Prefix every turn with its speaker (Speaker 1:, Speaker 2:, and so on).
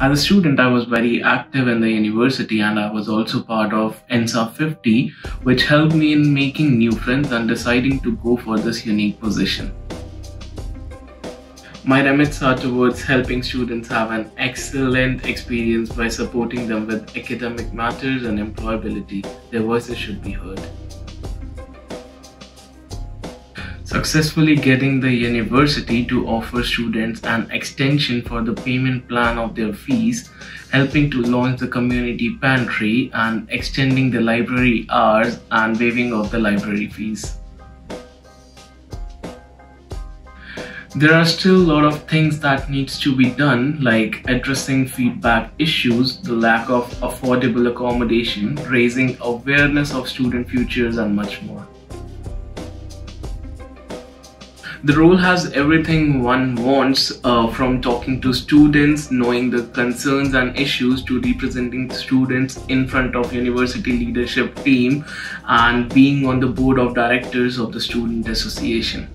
Speaker 1: As a student, I was very active in the university and I was also part of ENSA 50, which helped me in making new friends and deciding to go for this unique position. My remits are towards helping students have an excellent experience by supporting them with academic matters and employability. Their voices should be heard. Successfully getting the university to offer students an extension for the payment plan of their fees, helping to launch the community pantry and extending the library hours and waiving of the library fees. There are still a lot of things that needs to be done like addressing feedback issues, the lack of affordable accommodation, raising awareness of student futures and much more. The role has everything one wants uh, from talking to students, knowing the concerns and issues to representing students in front of university leadership team and being on the board of directors of the student association.